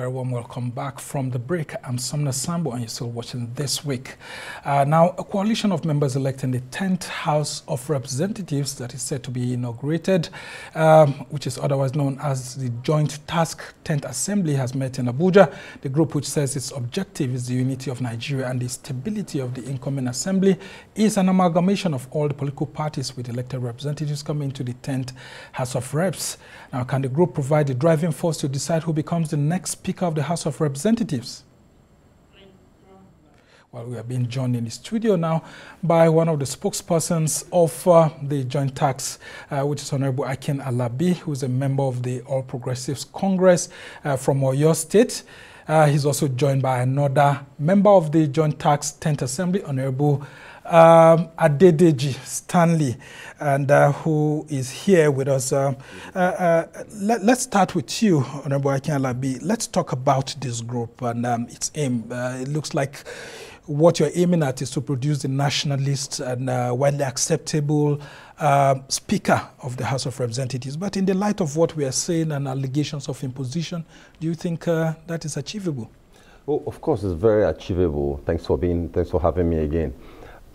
very warm welcome back from the break. I'm Sumner Sambo and you're still watching This Week. Uh, now, a coalition of members electing the 10th House of Representatives that is set to be inaugurated, um, which is otherwise known as the Joint Task 10th Assembly, has met in Abuja. The group, which says its objective is the unity of Nigeria and the stability of the incoming assembly, is an amalgamation of all the political parties with elected representatives coming to the 10th House of Reps. Now, can the group provide the driving force to decide who becomes the next Speaker of the House of Representatives? Well, we are being joined in the studio now by one of the spokespersons of uh, the Joint Task, uh, which is Honorable Akin Alabi, who is a member of the All Progressives Congress uh, from Oyo State. Uh, he's also joined by another member of the Joint Task 10th Assembly, Honorable um, Adedeji Stanley, and uh, who is here with us. Uh, uh, uh let, us start with you, Honorable Akin. Let's talk about this group and um, its aim. Uh, it looks like what you're aiming at is to produce the nationalist and uh, widely acceptable Speaker of the House of Representatives. But in the light of what we are saying and allegations of imposition, do you think that is achievable? Oh, of course, it's very achievable. Thanks for being. Thanks for having me again.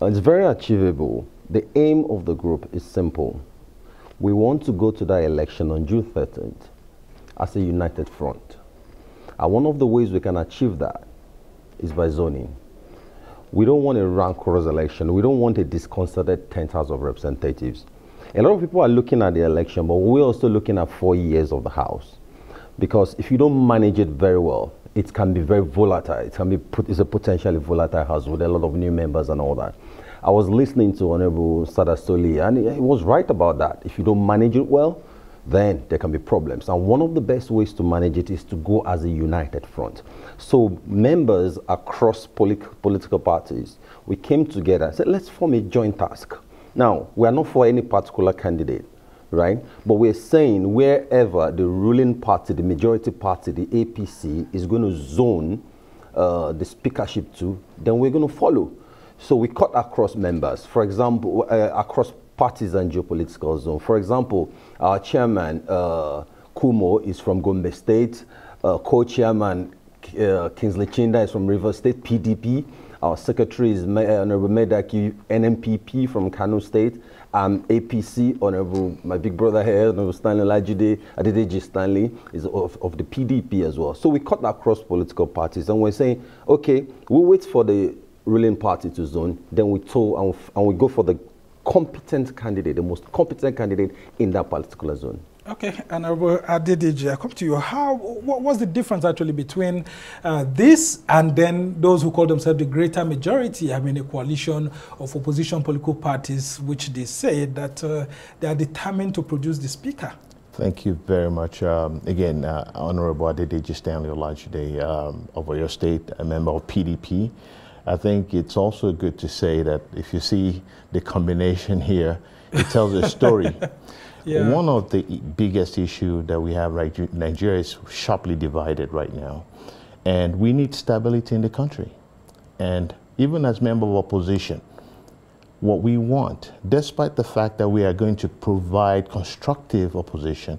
It's very achievable. The aim of the group is simple. We want to go to that election on June 13th as a united front. And one of the ways we can achieve that is by zoning. We don't want a rancorous election. We don't want a disconcerted 10th House of Representatives. A lot of people are looking at the election, but we're also looking at four years of the House. Because if you don't manage it very well, it can be very volatile. It can be put, it's a potentially volatile house with a lot of new members and all that. I was listening to Honorable Sada Soli, and he was right about that. If you don't manage it well, then there can be problems. And one of the best ways to manage it is to go as a united front. So members across polit political parties, we came together and said, let's form a joint task. Now, we are not for any particular candidate right? But we're saying wherever the ruling party, the majority party, the APC, is going to zone uh, the speakership to, then we're going to follow. So we cut across members, for example, uh, across parties and geopolitical zone. For example, our chairman, uh, Kumo, is from Gombe State. Uh, co-chairman uh, Kingsley Chinda is from River State, PDP. Our secretary is Honorable Medaki, NNPP from Kano State um, APC, Honorable, my big brother here, Honorable Stanley Lajide, Adedeji Stanley, is of, of the PDP as well. So we cut across political parties and we're saying, okay, we'll wait for the ruling party to zone, then we told and, and we go for the competent candidate, the most competent candidate in that particular zone. Okay, and Adedeji, I come to you. How, what, what's the difference actually between uh, this and then those who call themselves the greater majority? I mean, a coalition of opposition political parties, which they say that uh, they are determined to produce the speaker. Thank you very much. Um, again, uh, Honorable Adedeji Stanley Olajide um, of Oyo State, a member of PDP. I think it's also good to say that if you see the combination here, it tells a story. Yeah. One of the biggest issue that we have right Nigeria is sharply divided right now. And we need stability in the country. And even as member of opposition, what we want, despite the fact that we are going to provide constructive opposition,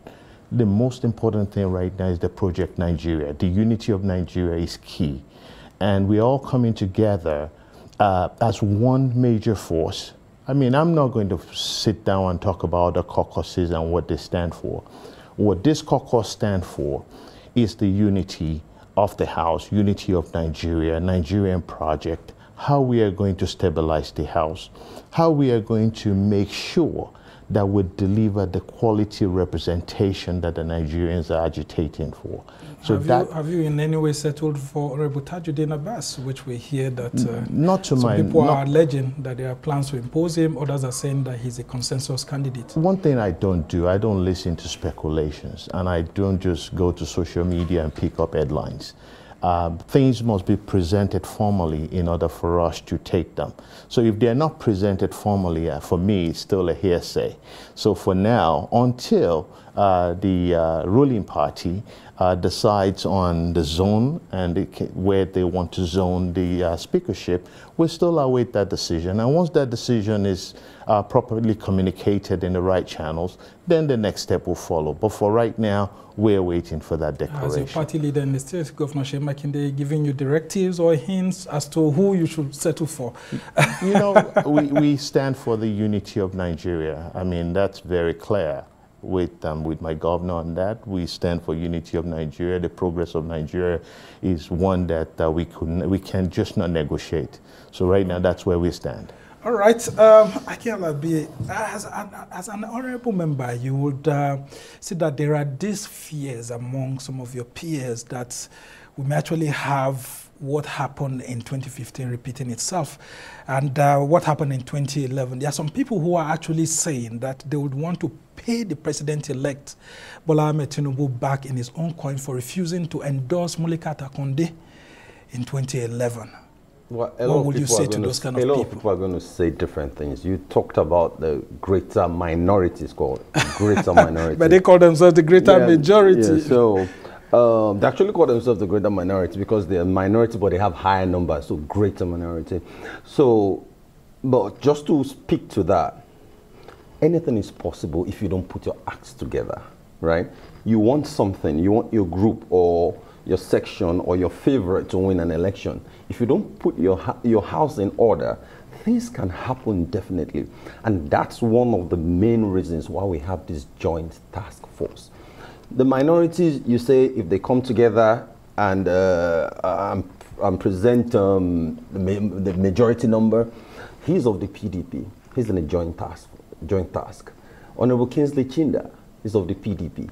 the most important thing right now is the project Nigeria. The unity of Nigeria is key. And we're all coming together uh, as one major force I mean, I'm not going to sit down and talk about the caucuses and what they stand for. What this caucus stands for is the unity of the House, unity of Nigeria, Nigerian project, how we are going to stabilize the House, how we are going to make sure that would deliver the quality representation that the Nigerians are agitating for. So have, that, you, have you in any way settled for Honorable Tajudeen Abbas, which we hear that uh, not to some my, people are alleging that there are plans to impose him, others are saying that he's a consensus candidate. One thing I don't do, I don't listen to speculations, and I don't just go to social media and pick up headlines. Um, things must be presented formally in order for us to take them. So if they're not presented formally, uh, for me, it's still a hearsay. So for now, until uh, the uh, ruling party uh, decides on the zone and where they want to zone the uh, speakership, we still await that decision. And once that decision is uh, properly communicated in the right channels, then the next step will follow. But for right now, we're waiting for that declaration. As a party leader in the state, Governor Seyi Makinde giving you directives or hints as to who you should settle for? you know, we, we stand for the unity of Nigeria. I mean, that's very clear with, um, with my governor on that. We stand for unity of Nigeria. The progress of Nigeria is one that uh, we, couldn't, we can just not negotiate. So right now, that's where we stand. All right, um, Akin Alabi, as, an, as an honorable member, you would uh, see that there are these fears among some of your peers that we may actually have what happened in 2015 repeating itself and uh, what happened in 2011. There are some people who are actually saying that they would want to pay the president-elect Bola Ahmed Tinubu back in his own coin for refusing to endorse Mulikat Akande in 2011. Well, what would you say to those kind of people? A lot of people are going to say different things. You talked about the greater minorities called greater minorities. but they call themselves the greater yeah, majority. Yeah, so um, they actually call themselves the greater minority because they're minority, but they have higher numbers, so greater minority. So, but just to speak to that, anything is possible if you don't put your acts together, right? You want something, you want your group or your section or your favorite to win an election. If you don't put your, your house in order, things can happen definitely. And that's one of the main reasons why we have this joint task force. The minorities, you say, if they come together and, uh, and present um, the, ma the majority number, he's of the PDP. He's in a joint task joint task. Honorable Kingsley Chinda is of the PDP.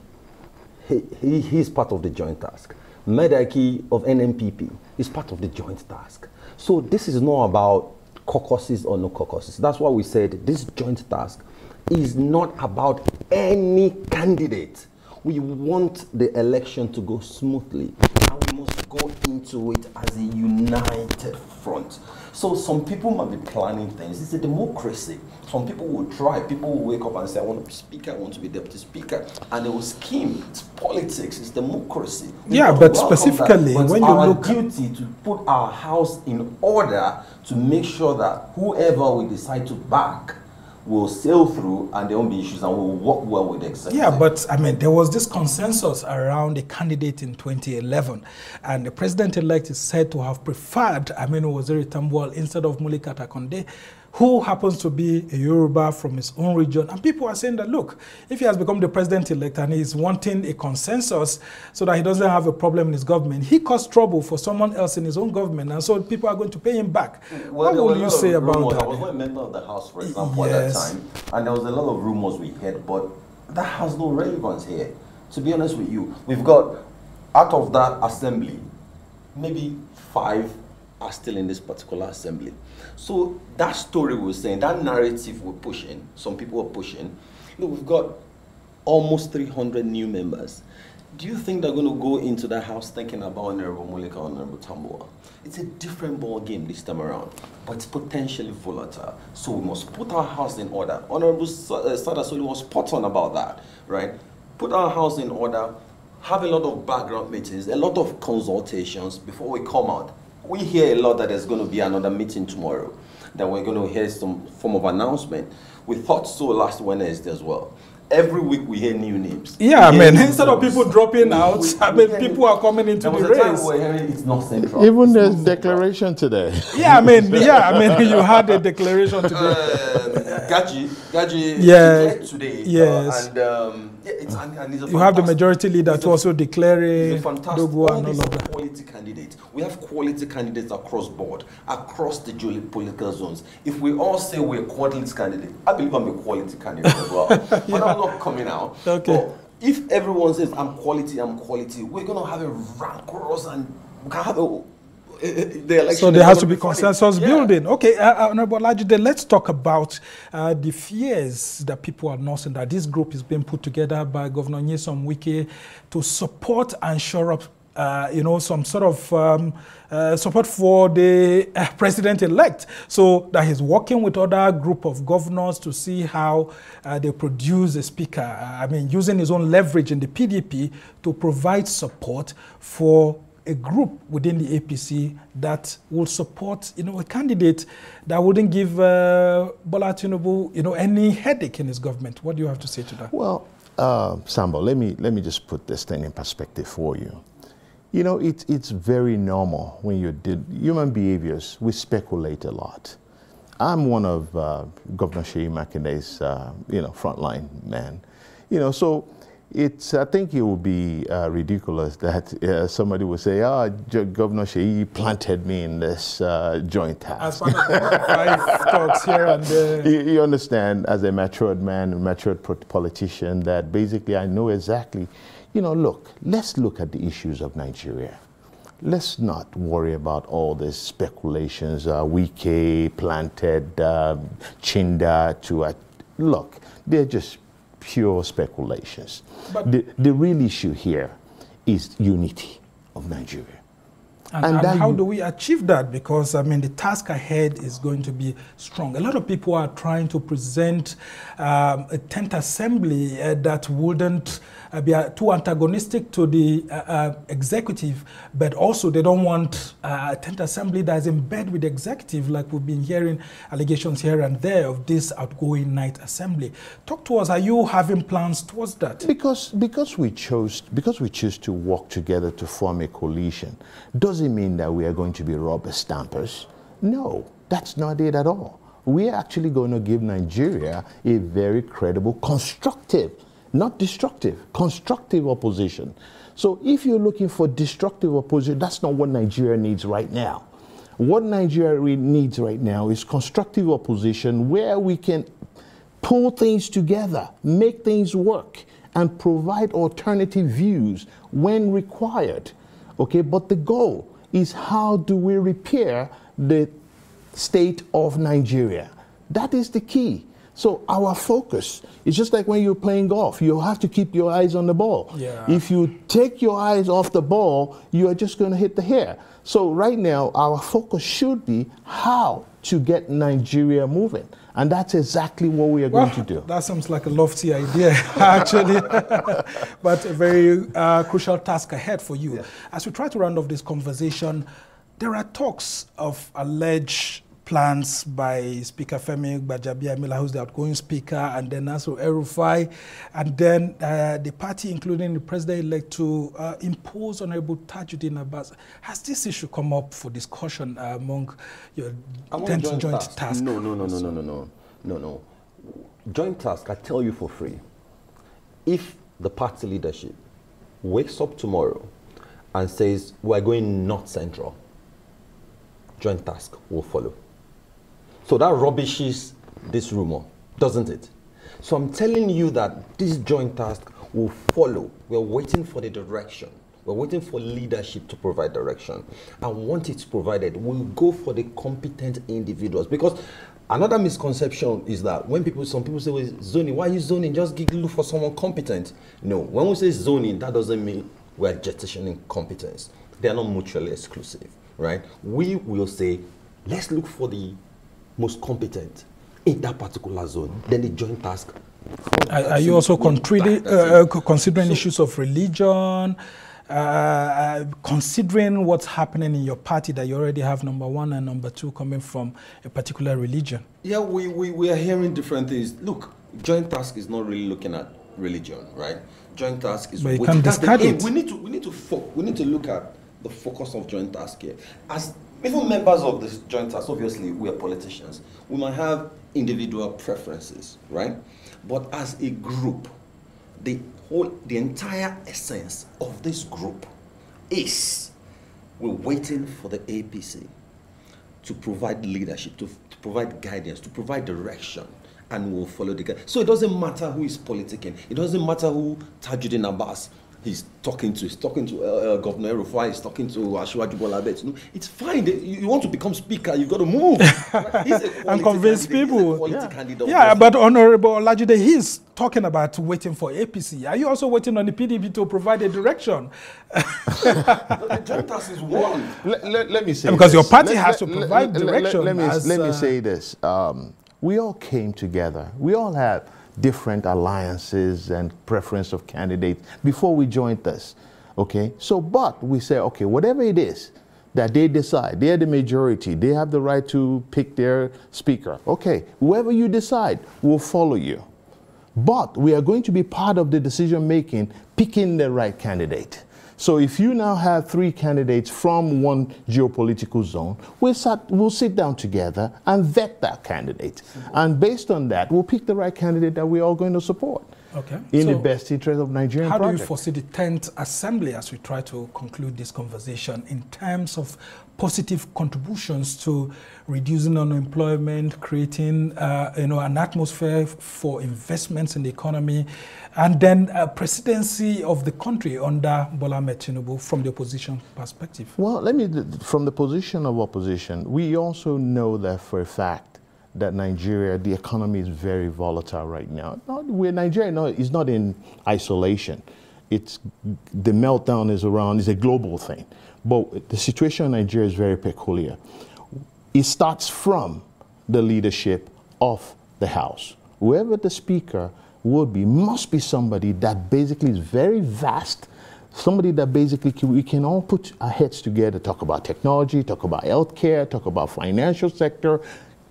He, he, he's part of the joint task. Medaki of NNPP is part of the joint task. So this is not about caucuses or no caucuses. That's why we said this joint task is not about any candidate. We want the election to go smoothly and we must go into it as a united front. So some people might be planning things. It's a democracy. Some people will try. People will wake up and say, I want to be speaker, I want to be deputy speaker. And they will scheme. It's politics, it's democracy. We yeah, but specifically, but when you look... duty to put our house in order to make sure that whoever we decide to back will sail through and there won't be issues and will work well with the executive. Yeah, but I mean, there was this consensus around the candidate in 2011, and the president-elect is said to have preferred Aminu Waziri Tambuwal instead of Mulikat Akande who happens to be a Yoruba from his own region. And people are saying that, look, if he has become the president-elect and he's wanting a consensus so that he doesn't have a problem in his government, he caused trouble for someone else in his own government. And so people are going to pay him back. Well, what will you say about that? I was not a member of the House, for example, yes. That time. And there was a lot of rumors we heard, but that has no relevance here. To be honest with you, we've got, out of that assembly, maybe five are still in this particular assembly. So that story we're saying, that narrative we're pushing, some people are pushing, look, we've got almost 300 new members. Do you think they're going to go into that house thinking about Honorable Mulikat, or Honorable Tambuwal? It's a different ball game this time around, but it's potentially volatile. So we must put our house in order. Honorable uh, Sada Soli was spot on about that, right? Put our house in order, have a lot of background meetings, a lot of consultations before we come out we hear a lot that there's going to be another meeting tomorrow, that we're going to hear some form of announcement. We thought so last Wednesday as well. Every week we hear new names. Yeah, I mean, instead of people dropping out, we, I mean, people are coming into the race. we're hearing it's not central. Even there's declaration today. Yeah, I mean, yeah, I mean, you had a declaration today. Uh, Gagdi, Gagdi, yeah, today. Uh, yes, uh, and um, yeah, it's, and, and you have the majority leader to also declare Dogo and all of that. quality candidates. We have quality candidates across board, across the political zones. If we all say we're quality candidates, I believe I'm a quality candidate as well. yeah. But I'm not coming out. Okay. But if everyone says I'm quality, I'm quality, we're gonna have a rancorous and we can have a the so there has to be consensus yeah. building. Okay, uh, uh Honorable Lajide, let's talk about uh, the fears that people are nursing that this group is being put together by Governor Nyesom Wike to support and shore up uh, you know, some sort of um, uh, support for the uh, president-elect, so that he's working with other group of governors to see how uh, they produce a speaker. Uh, I mean, using his own leverage in the PDP to provide support for a group within the APC that will support, you know, a candidate that wouldn't give uh, Bola Tinubu, you know, any headache in his government. What do you have to say to that? Well, uh, Sambo, let me let me just put this thing in perspective for you. You know, it's it's very normal when you did human behaviors. We speculate a lot. I'm one of uh, Governor Seyi Makinde's, uh, you know, frontline man. You know, so it's, I think it would be uh, ridiculous that uh, somebody would say, oh, Governor Seyi planted me in this uh, joint task. As five talks here and there. You, you, understand, as a matured man, a matured politician, that basically I know exactly, you know, look, let's look at the issues of Nigeria. Let's not worry about all these speculations, uh, Wike planted uh, Chinda to, uh, look, they're just pure speculations. But the, the real issue here is unity of Nigeria. And, and, and how do we achieve that? Because, I mean, the task ahead is going to be strong. A lot of people are trying to present um, a tent assembly uh, that wouldn't uh, be uh, too antagonistic to the uh, uh, executive, but also they don't want uh, a tent assembly that's in bed with the executive, like we've been hearing allegations here and there of this outgoing night assembly. Talk to us. Are you having plans towards that? Because because we chose because we choose to work together to form a coalition doesn't mean that we are going to be rubber stampers. No, that's not it at all. We are actually going to give Nigeria a very credible, constructive not destructive, constructive opposition. So if you're looking for destructive opposition, that's not what Nigeria needs right now. What Nigeria needs right now is constructive opposition where we can pull things together, make things work, and provide alternative views when required. Okay, but the goal is how do we repair the state of Nigeria? That is the key. So our focus is just like when you're playing golf. You have to keep your eyes on the ball. Yeah. If you take your eyes off the ball, you are just going to hit the hair. So right now, our focus should be how to get Nigeria moving. And that's exactly what we are well, going to do. That sounds like a lofty idea, actually, but a very uh, crucial task ahead for you. Yeah. As we try to round off this conversation, there are talks of alleged plans by Speaker Femi Gbajabiamila, who's the outgoing speaker, and then also El-Rufai, and then uh, the party, including the president-elect, to uh, impose Honorable Tajudeen Abbas. Has this issue come up for discussion among your joint, joint task? task? No, no, no, no, no, no, no, no, no. Joint task, I tell you for free. If the party leadership wakes up tomorrow and says, we're going north central, joint task will follow. So that rubbishes this rumor, doesn't it? So I'm telling you that this joint task will follow. We're waiting for the direction. We're waiting for leadership to provide direction. And once it's provided, we'll go for the competent individuals. Because another misconception is that when people, some people say, well, zoning, why are you zoning? Just look for someone competent. No, when we say zoning, that doesn't mean we're jettishing competence. They are not mutually exclusive, right? We will say, let's look for the most competent in that particular zone, then the joint task. Are, are you also considering, uh, considering so, issues of religion? Uh, uh, considering what's happening in your party that you already have number one and number two coming from a particular religion? Yeah, we, we, we are hearing different things. Look, joint task is not really looking at religion, right? Joint task is. But you can discard it. We need to we need to fo- we need to look at the focus of joint task here. As even members of this joint task, obviously, we are politicians. We might have individual preferences, right? But as a group, the whole, the entire essence of this group is we're waiting for the APC to provide leadership, to, to provide guidance, to provide direction, and we'll follow the guide. So it doesn't matter who is politicking. It doesn't matter who Tajudeen Abbas he's talking to he's talking to uh, uh, Governor Rufai, he's talking to Asiwaju Bola Ahmed. It's fine. You want to become speaker, you've got to move and convince people. Yeah, yeah but Honorable Olajide, he's talking about waiting for APC. Are you also waiting on the PDP to provide a direction? the is one. Let, let, let, me say because this. your party let, has to provide direction. Let, me as, let me uh, say this. Um, we all came together. We all have different alliances and preference of candidates before we joined this. Okay? So, but we say, okay, whatever it is that they decide, they're the majority, they have the right to pick their speaker. Okay, whoever you decide will follow you. But we are going to be part of the decision making, picking the right candidate. So if you now have three candidates from one geopolitical zone, we'll, sat, we'll sit down together and vet that candidate. And based on that, we'll pick the right candidate that we're all going to support. Okay. In so the best interest of Nigerian How project. do you foresee the 10th Assembly as we try to conclude this conversation in terms of positive contributions to reducing unemployment, creating uh, you know, an atmosphere for investments in the economy, and then a presidency of the country under Bola Tinubu from the opposition perspective? Well, let me, from the position of opposition, we also know that for a fact that Nigeria, the economy is very volatile right now. Not, where Nigeria no, is not in isolation. It's, the meltdown is around, it's a global thing. But the situation in Nigeria is very peculiar. It starts from the leadership of the House. Whoever the speaker would be, must be somebody that basically is very vast, somebody that basically can, we can all put our heads together, talk about technology, talk about healthcare, talk about financial sector,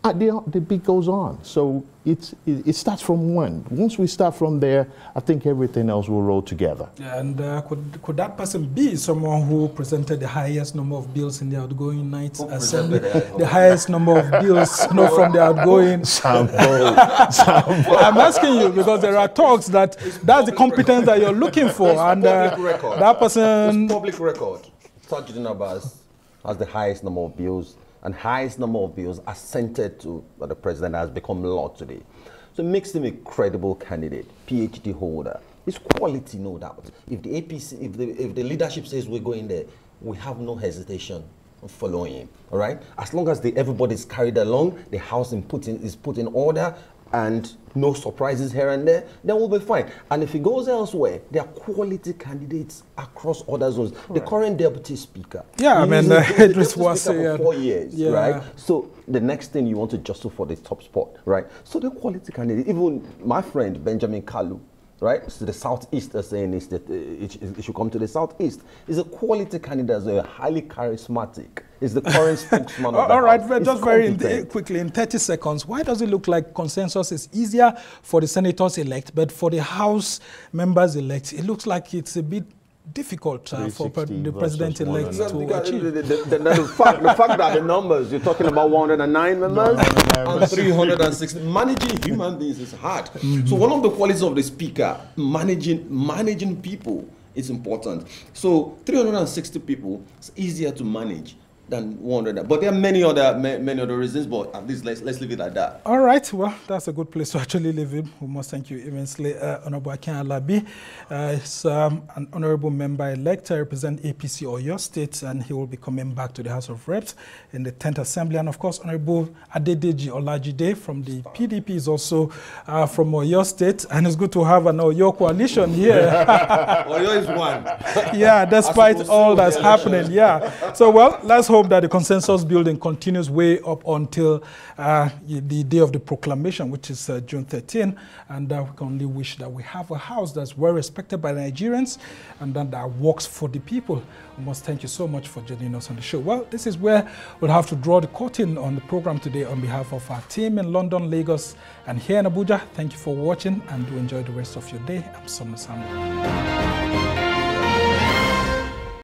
uh, the, the beat goes on. So it's, it, it, starts from one. Once we start from there, I think everything else will roll together. And uh, could, could that person be someone who presented the highest number of bills in the outgoing night assembly? The highest number of bills you know, from the outgoing. Sample. Sample. I'm asking you because there are talks that that's the competence that you're looking for. and uh, that person. It's public record. Tajudeen Abbas has the highest number of bills and highest number of bills assented to by the president has become law today. So it makes him a credible candidate, PhD holder. It's quality, no doubt. If the APC, if the, if the leadership says we're going there, we have no hesitation following him. All right. As long as the, everybody's carried along, the house in put in, is put in order, and no surprises here and there, then we'll be fine. And if he goes elsewhere, there are quality candidates across other zones. Correct. The current deputy speaker. Yeah, I mean, uh, Idris was for four years, yeah. right? So the next thing you want to justify for the top spot, right? So the quality candidate, even my friend Benjamin Kalu, right? So the southeast are saying is that uh, it, it, should come to the southeast. Is a quality candidate, a highly charismatic. Is the current spokesman of All right, House. just very in quickly in 30 seconds. Why does it look like consensus is easier for the senators elect, but for the House members elect, it looks like it's a bit difficult uh, for the president-elect to achieve. The, the, the, the, fact, the fact that the numbers, you're talking about 109 members and 360. Managing human beings is hard. Mm -hmm. So one of the qualities of the speaker, managing, managing people is important. So 360 people, it's easier to manage than 100. But there are many other many other reasons, but at least let's, let's leave it at that. All right. Well, that's a good place to actually leave it. We must thank you immensely, uh, Honorable Akin Alabi. Uh, he's um, an honorable member-elect. I represent APC Oyo State, and he will be coming back to the House of Reps in the 10th Assembly. And, of course, Honorable Adedeji Olajide from the PDP is also uh, from Oyo State. And it's good to have an Oyo coalition here. Oyo is one. yeah, despite all that's happening. Yeah. So, well, let's hope that the consensus building continues way up until uh, the day of the proclamation, which is uh, June 13. And uh, we can only wish that we have a house that's well respected by Nigerians and that, that works for the people. We must thank you so much for joining us on the show. Well, this is where we'll have to draw the curtain on the program today on behalf of our team in London, Lagos, and here in Abuja. Thank you for watching and do enjoy the rest of your day. I'm Summer Samuel.